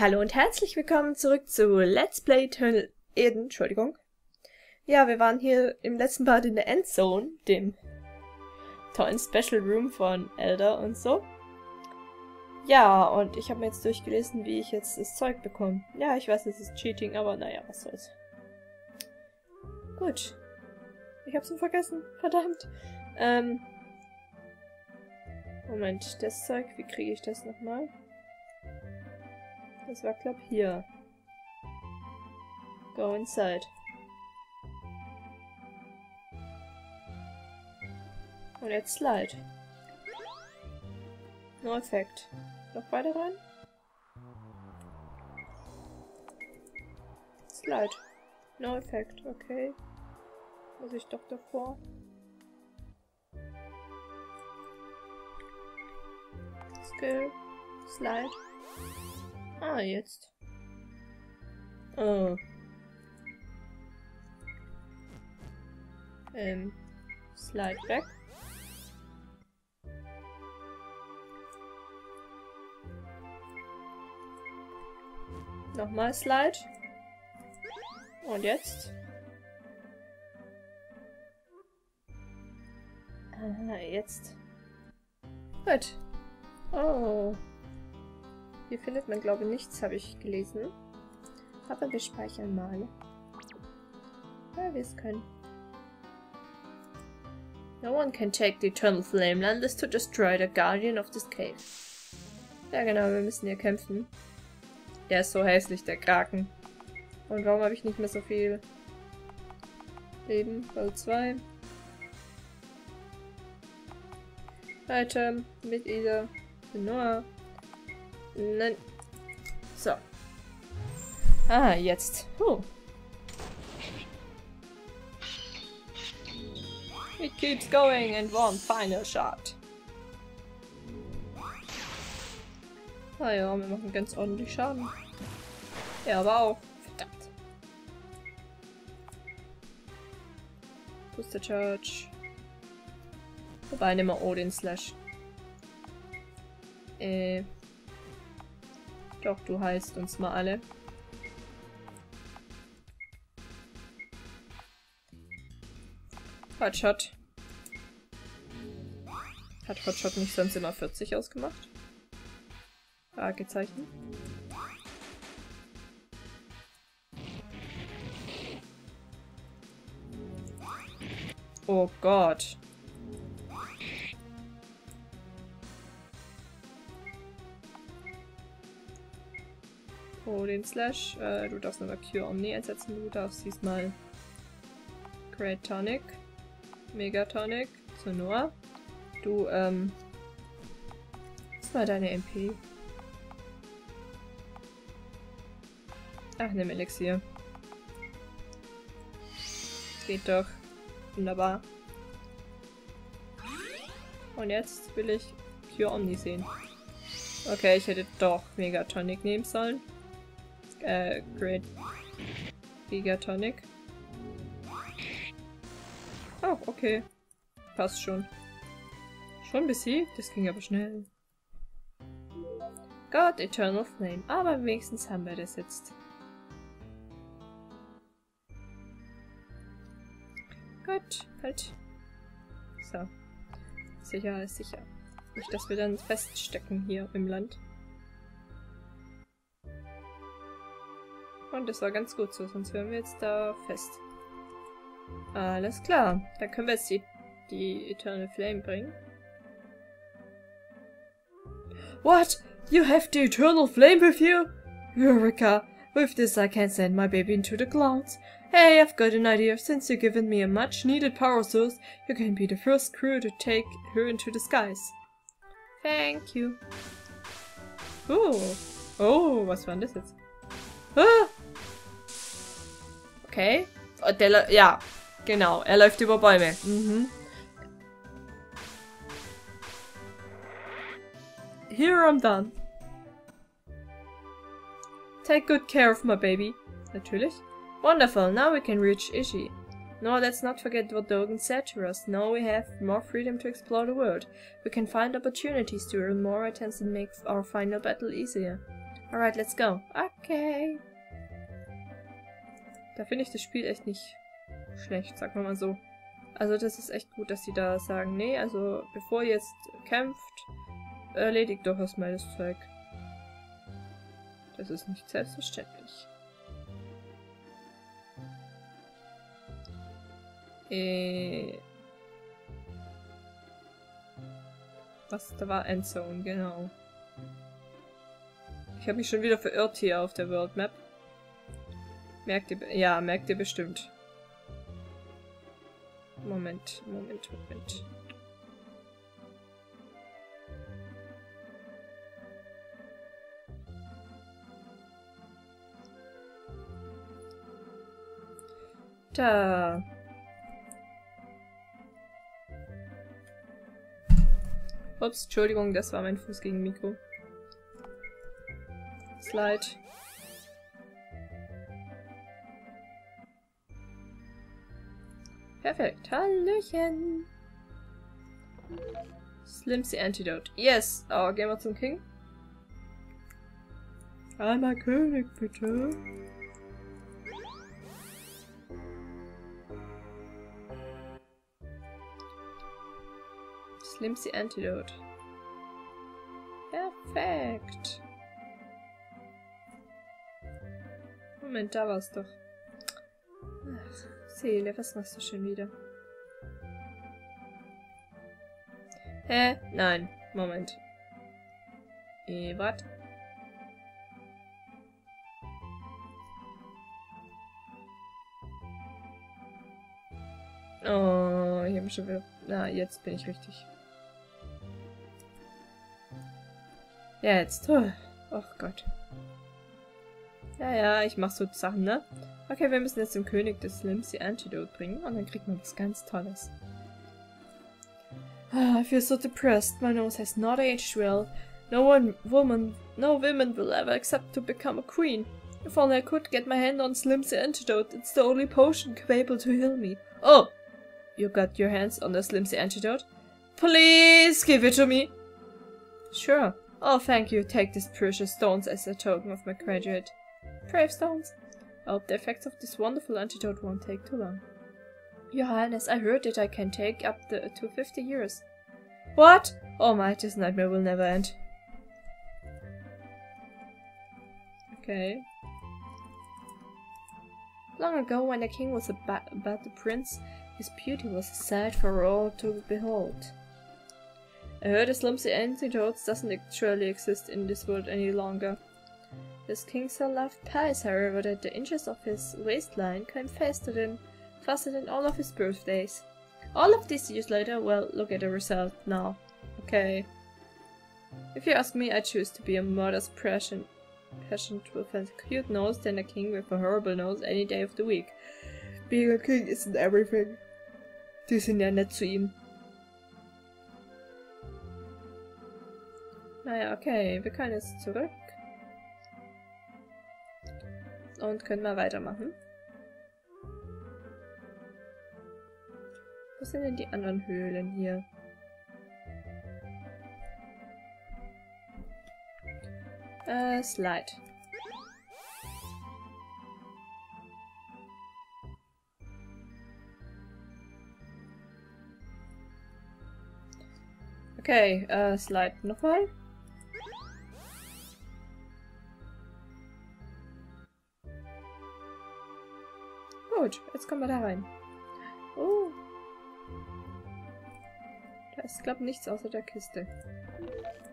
Hallo und herzlich willkommen zurück zu Let's Play Eternal Eden, Entschuldigung. Ja, wir waren hier im letzten Part in der Endzone, dem tollen Special Room von Elder und so. Ja, und ich habe mir jetzt durchgelesen, wie ich jetzt das Zeug bekomme. Ja, ich weiß, es ist Cheating, aber naja, was soll's. Gut. Ich hab's nur vergessen. Verdammt. Ähm. Moment, das Zeug, wie kriege ich das nochmal? Das war, glaub hier. Go inside. Und jetzt Slide. No Effekt. Noch weiter rein? Slide. No Effekt, okay. Muss ich doch davor. Skill. Slide. Ah, jetzt. Oh. Ähm. Slide back. Nochmal Slide. Und jetzt? Ah, jetzt. Gut. Oh. Hier findet man, glaube ich, nichts, habe ich gelesen. Aber wir speichern mal. Weil wir es können. No one can take the Eternal Flame unless to destroy the Guardian of this cave. Ja genau, wir müssen hier kämpfen. Der ist so hässlich, der Kraken. Und warum habe ich nicht mehr so viel Leben? Level 2. Weiter mit Ida. Noah. Nein. So. Ah, jetzt. Oh. It keeps going and one final shot. Ah ja, wir machen ganz ordentlich Schaden. Er aber auch. Verdammt. Booster Charge. Wobei, nehmen wir Odin Slash. Äh. Doch, du heißt uns mal alle. Hotshot. Hat Hotshot nicht sonst immer 40 ausgemacht? Fragezeichen. Oh Gott. Oh, den Slash. Äh, du darfst nochmal Cure Omni einsetzen. Du darfst diesmal Great Tonic. Megatonic. Zu Noah. Du, ähm... Was war deine MP? Ach, nimm Elixier. Geht doch. Wunderbar. Und jetzt will ich Cure Omni sehen. Okay, ich hätte doch Megatonic nehmen sollen. Äh, Great Gigatonic. Oh, okay. Passt schon. Schon besiegt? Das ging aber schnell. God, Eternal Flame. Aber wenigstens haben wir das jetzt. Gut, halt. So. Sicher ist sicher. Nicht, dass wir dann feststecken hier im Land. Und das war ganz gut so, sonst wären wir jetzt da fest. Alles klar. Dann können wir jetzt die, die Eternal Flame bringen. What? You have the Eternal Flame with you? Eureka! With this I can send my baby into the clouds. Hey, I've got an idea. Since you've given me a much needed power source, you can be the first crew to take her into the skies. Thank you. Oh. Oh, was war denn das jetzt? Ah! Okay. Der ja, genau. Er läuft über Bäume. Mhm. Here I'm done. Take good care of my baby. Natürlich. Wonderful, now we can reach Ishi. No, let's not forget what Dogen said to us. Now we have more freedom to explore the world. We can find opportunities to earn more items and make our final battle easier. Alright, let's go. Okay. Da finde ich das Spiel echt nicht schlecht, sagen wir mal so. Also das ist echt gut, dass sie da sagen, nee, also bevor ihr jetzt kämpft, erledigt doch erstmal das Zeug. Das ist nicht selbstverständlich. Äh. Was? Da war Endzone, genau. Ich habe mich schon wieder verirrt hier auf der World Map. Merkt ihr, ja, merkt ihr bestimmt. Moment, Moment, Moment. Da. Ups, Entschuldigung, das war mein Fuß gegen Mikro. Slide. Perfekt. Hallöchen. Slim's Antidote. Yes. Oh, gehen wir zum King. Einmal König, bitte. Slimsy Antidote. Perfekt. Moment, da war's doch. Seele, was machst du schon wieder? Hä? Nein. Moment. Wat? Oh, ich habe schon wieder... Na, jetzt bin ich richtig. Jetzt. Oh, oh Gott. Ja, ja, ich mach so Sachen, ne? Okay, wir müssen jetzt dem König des Slims die Antidote bringen und dann kriegt man was ganz Tolles. Ah, I feel so depressed. My nose has not aged well. No one woman, no woman will ever accept to become a queen. If only I could get my hand on Slim's antidote, it's the only potion capable to heal me. Oh! You got your hands on the Slim's antidote? Please give it to me! Sure. Oh, thank you. Take these precious stones as a token of my gratitude. Brave stones. I hope the effects of this wonderful antidote won't take too long. Your Highness, I heard that I can take up the, to 50 years. What? Oh my, this nightmare will never end. Okay. Long ago, when the king was about, the prince, his beauty was a sight for all to behold. I heard the Slumsy Antidotes doesn't actually exist in this world any longer. This king so loved pies, however, that the inches of his waistline came faster than faster than all of his birthdays. All of these years later, well, look at the result now. Okay. If you ask me, I choose to be a modest peasant, peasant with a cute nose than a king with a horrible nose any day of the week. Being a king isn't everything. Die sind ja nett zu ihm. Naja, okay, wir können jetzt zurück. Und können mal weitermachen. Wo sind denn die anderen Höhlen hier? Äh, Slide. Okay, äh, Slide nochmal. Kommen wir da rein. Oh. Da ist, glaube ich, nichts außer der Kiste.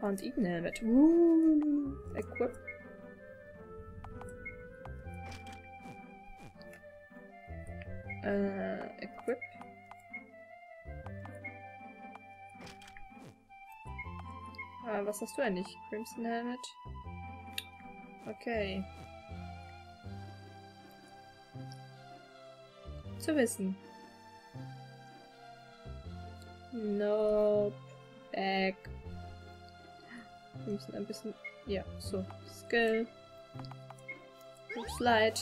Und Eden Helmet. Uh, equip. Äh, equip. Ah, was hast du eigentlich? Crimson Helmet? Okay. Zu wissen. Nope. Back. Wir müssen ein bisschen... Ja, so. Skill. Slide.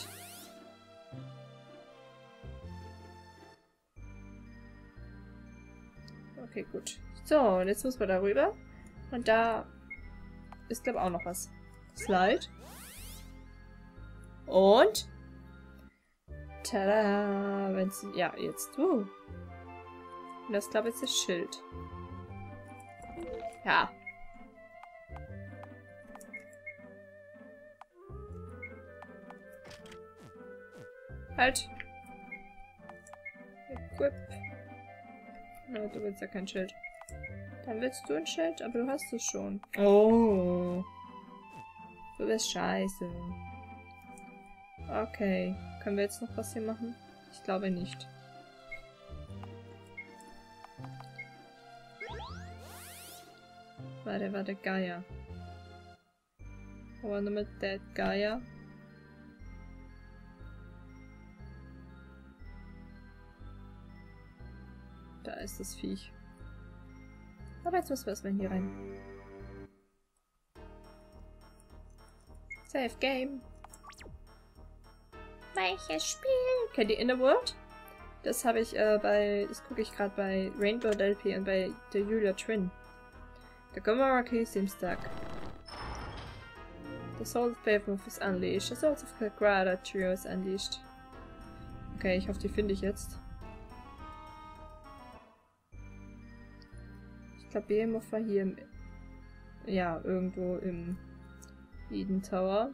Okay, gut. So, und jetzt müssen wir darüber. Und da ist, glaube ich, auch noch was. Slide. Und? Tada! Wenn's, ja, jetzt. Uh. Und das glaube ich ist das Schild. Ja. Halt. Equip. No, du willst ja kein Schild. Dann willst du ein Schild, aber du hast es schon. Oh. Du bist scheiße. Okay. Können wir jetzt noch was hier machen? Ich glaube nicht. Warte, warte, Gaia. Wo war mit Dead Gaia? Da ist das Viech. Aber jetzt müssen wir erstmal hier rein. Save Game. Welches Spiel? Kennt ihr Inner World? Das habe ich äh, bei, das gucke ich gerade bei Rainbow LP und bei der Julia Twin. The Gomorrah key seems stuck. The Soul of Pavement is unleashed. The Soul of Grada Trio is unleashed. Okay, ich hoffe, die finde ich jetzt. Ich glaube, Behemoth war hier im... Ja, irgendwo im Eden Tower.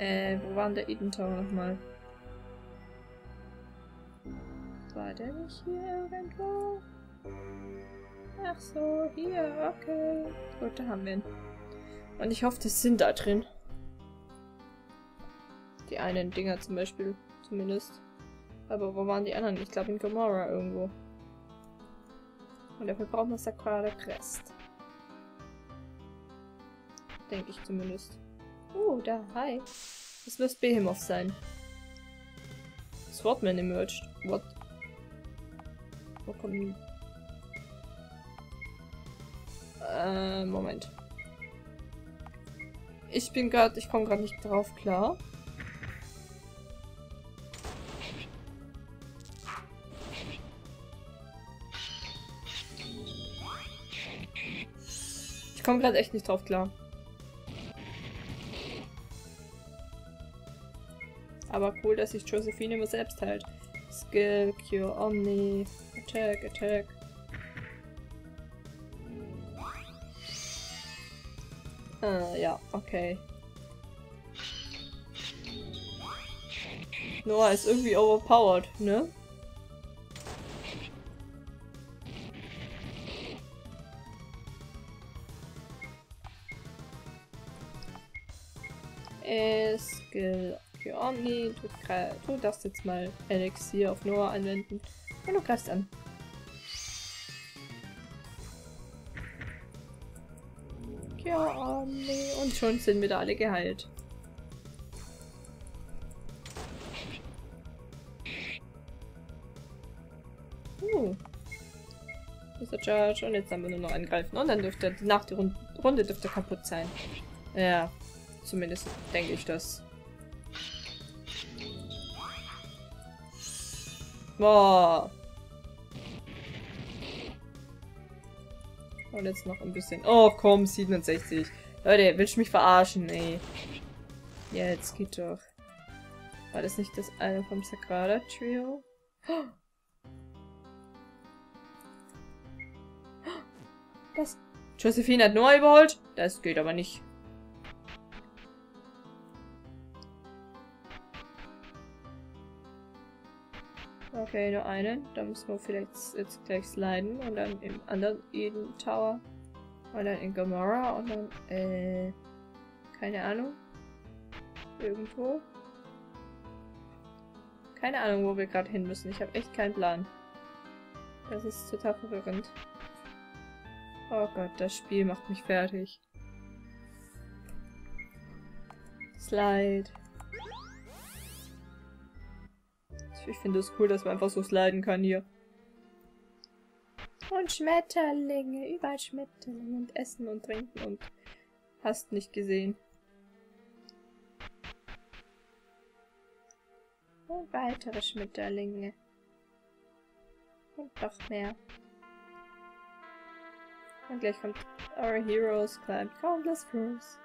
Äh, wo war denn der Eden Tower nochmal? War der nicht hier irgendwo? Ach so, hier, okay. Gut, da haben wir ihn. Und ich hoffe, das sind da drin. Die einen Dinger zum Beispiel, zumindest. Aber wo waren die anderen? Ich glaube in Gomorra irgendwo. Und dafür brauchen wir Sakrada Crest. Denke ich zumindest. Oh, da, hi. Das müsste Behemoth sein. Swordman emerged. What? Wo kommt die? Äh, Moment. Ich bin gerade, ich komme gerade nicht drauf klar. Ich komme gerade echt nicht drauf klar. Aber cool, dass sich Josephine immer selbst hält. Skill, Cure, Omni, Attack, Attack. Ah, ja, okay. Noah ist irgendwie overpowered, ne? Skill für Omni. Du, du darfst jetzt mal Elixier auf Noah anwenden. Und du greifst an. Ja, Omni. Und schon sind wir da alle geheilt. Uh. Mr. Charge. Und jetzt haben wir nur noch angreifen. Und dann dürfte nach der Runde dürfte kaputt sein. Ja, zumindest denke ich das. Boah. Und jetzt noch ein bisschen. Oh, komm, 67. Leute, willst du mich verarschen, ey? Jetzt geht doch. War das nicht das eine vom Sagrada Trio? Das. Josephine hat Noah überholt? Das geht aber nicht. Okay, nur einen. Da müssen wir vielleicht jetzt gleich sliden und dann im anderen Eden Tower. Und dann in Gomorra und dann, äh, keine Ahnung. Irgendwo. Keine Ahnung, wo wir gerade hin müssen. Ich habe echt keinen Plan. Das ist total verwirrend. Oh Gott, das Spiel macht mich fertig. Slide. Ich finde es cool, dass man einfach so sliden kann hier. Und Schmetterlinge, überall Schmetterlinge und Essen und Trinken und hast nicht gesehen. Und weitere Schmetterlinge. Und noch mehr. Und gleich kommt Our Heroes climbed countless floors.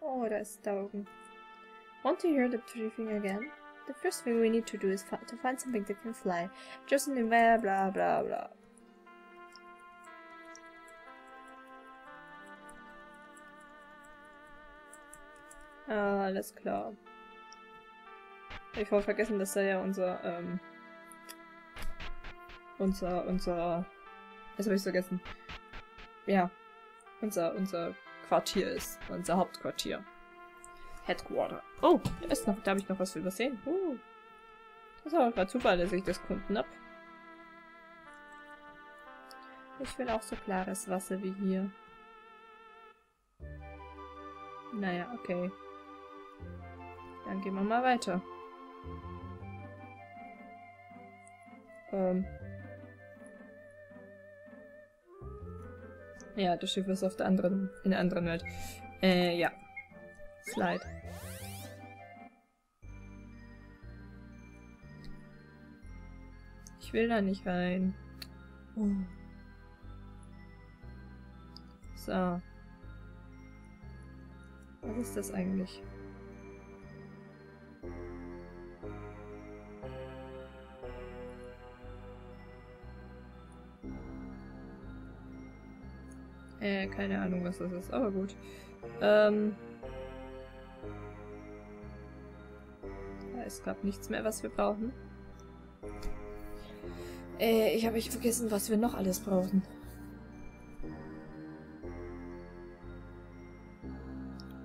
Oh, da ist Daugen. Want to hear the briefing again? The first thing we need to do is to find something that can fly. Just in the way, bla bla bla. Ah, alles klar. Ich habe vergessen, dass da ja unser, ähm, unser, unser, das habe ich vergessen. Ja, unser, unser Quartier ist, unser Hauptquartier. Headquarter. Oh, da ist noch, da habe ich noch was übersehen. Uh, das ist aber gerade Zufall, dass ich das Kunden hab. Ich will auch so klares Wasser wie hier. Naja, okay. Dann gehen wir mal weiter. Ähm. Ja, das Schiff ist auf der anderen, in der anderen Welt. Äh, ja. Slide. Ich will da nicht rein. Oh. So. Was ist das eigentlich? Äh, keine Ahnung, was das ist, aber gut. Ähm. Ist, glaube nichts mehr, was wir brauchen. Äh, ich habe echt vergessen, was wir noch alles brauchen.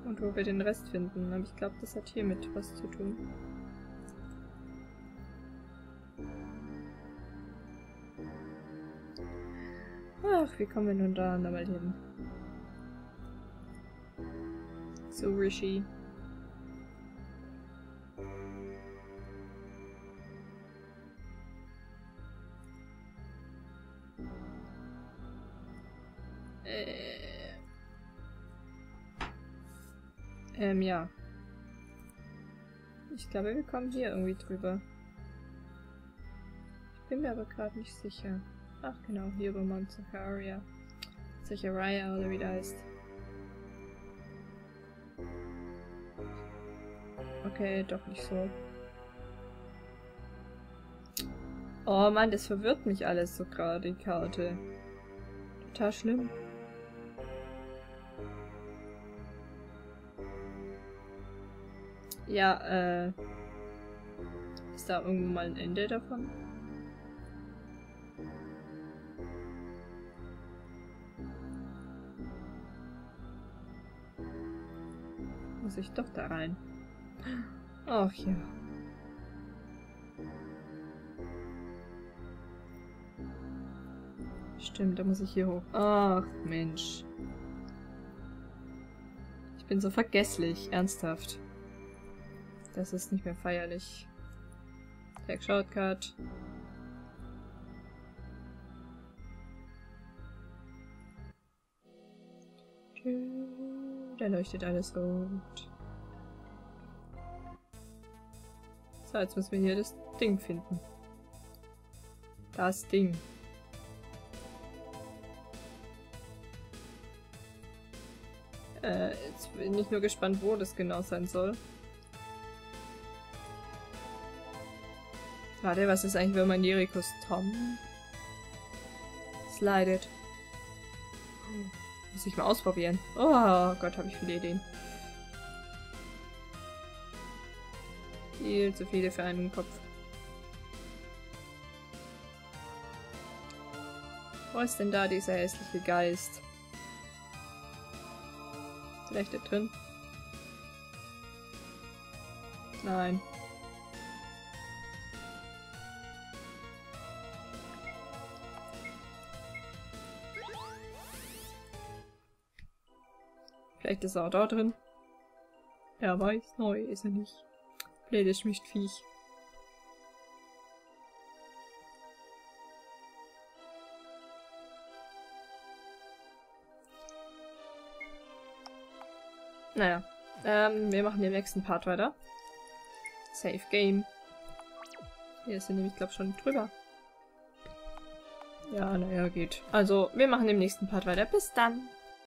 Und wo wir den Rest finden. Aber ich glaube, das hat hiermit was zu tun. Ach, wie kommen wir nun da nochmal hin? So, Rishi. Ich glaube, wir kommen hier irgendwie drüber. Ich bin mir aber gerade nicht sicher. Ach genau, hier über Mount Zacharia. Zacharia oder wie der heißt. Okay, doch nicht so. Oh Mann, das verwirrt mich alles so gerade, die Karte. Total schlimm. Ja, äh... Ist da irgendwo mal ein Ende davon? muss ich doch da rein. Ach ja. Stimmt, da muss ich hier hoch. Ach, Mensch. Ich bin so vergesslich. Ernsthaft. Das ist nicht mehr feierlich. Tag Shortcut. Da leuchtet alles rot. So, jetzt müssen wir hier das Ding finden. Das Ding. Äh, jetzt bin ich nur gespannt, wo das genau sein soll. Warte, was ist eigentlich, wenn man Jerichos Tom slidet? Muss ich mal ausprobieren. Oh Gott, habe ich viele Ideen. Viel zu viele für einen Kopf. Wo ist denn da dieser hässliche Geist? Vielleicht da drin? Nein. Vielleicht ist er auch da drin. Er weiß, neu ist er nicht. Blödes Viech. Naja, ähm, wir machen den nächsten Part weiter. Safe Game. Hier ist er nämlich, glaube schon drüber. Ja, naja, geht. Also, wir machen im nächsten Part weiter. Bis dann.